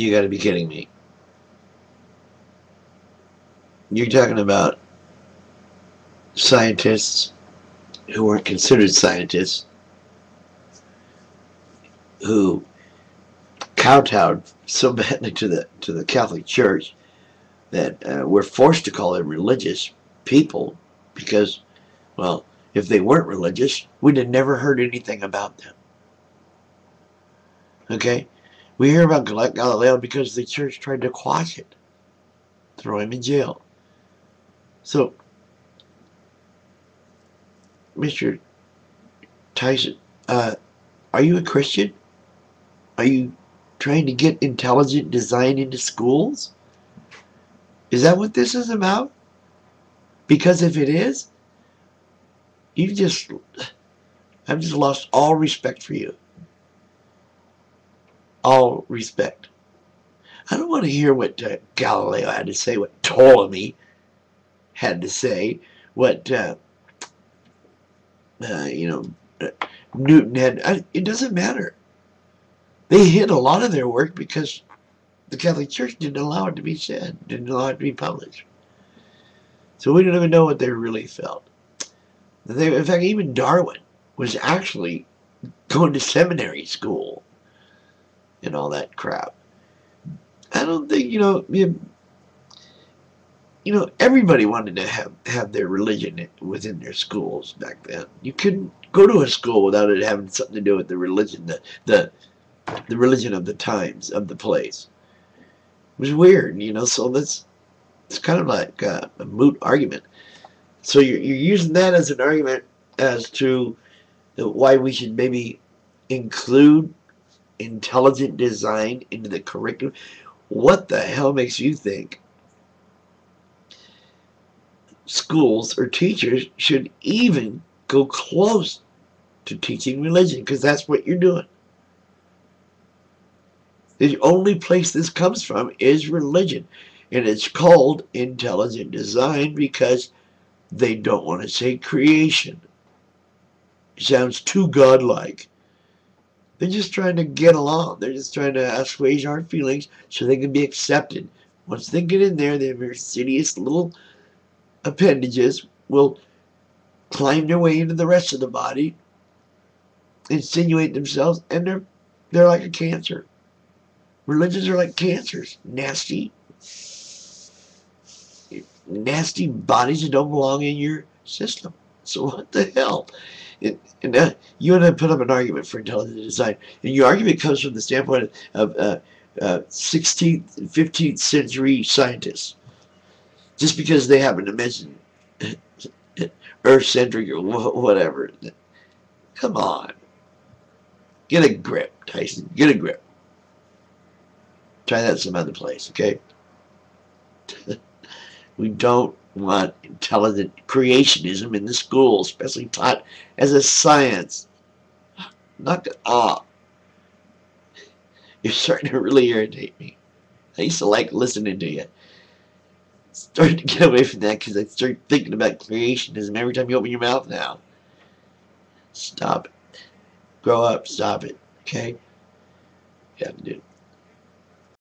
You got to be kidding me. You're talking about scientists who weren't considered scientists who kowtowed so badly to the to the Catholic Church that uh, we're forced to call them religious people because, well, if they weren't religious, we'd have never heard anything about them. Okay? We hear about Galileo because the church tried to quash it, throw him in jail. So, Mr. Tyson, uh, are you a Christian? Are you trying to get intelligent design into schools? Is that what this is about? Because if it is, you've just, I've just lost all respect for you. All respect. I don't want to hear what uh, Galileo had to say, what Ptolemy had to say, what, uh, uh, you know, uh, Newton had. I, it doesn't matter. They hid a lot of their work because the Catholic Church didn't allow it to be said, didn't allow it to be published. So we don't even know what they really felt. They, in fact, even Darwin was actually going to seminary school and all that crap. I don't think, you know, you, you know, everybody wanted to have, have their religion within their schools back then. You couldn't go to a school without it having something to do with the religion, the, the, the religion of the times, of the place. It was weird, you know, so that's, it's kind of like a, a moot argument. So you're, you're using that as an argument as to why we should maybe include intelligent design into the curriculum. What the hell makes you think schools or teachers should even go close to teaching religion because that's what you're doing. The only place this comes from is religion. And it's called intelligent design because they don't want to say creation. It sounds too godlike. They're just trying to get along. They're just trying to assuage our feelings so they can be accepted. Once they get in there, their insidious little appendages will climb their way into the rest of the body, insinuate themselves, and they're they're like a cancer. Religions are like cancers, nasty, nasty bodies that don't belong in your system. So what the hell? And, and uh, you want to put up an argument for intelligent design, and your argument comes from the standpoint of uh, uh, 16th and 15th century scientists. Just because they happen to mention Earth-centric or whatever. Come on. Get a grip, Tyson. Get a grip. Try that some other place, okay? we don't want intelligent creationism in the school, especially taught as a science. Knock it off. You're starting to really irritate me. I used to like listening to you. Starting to get away from that because I start thinking about creationism every time you open your mouth now. Stop it. Grow up. Stop it. Okay? Yeah, dude.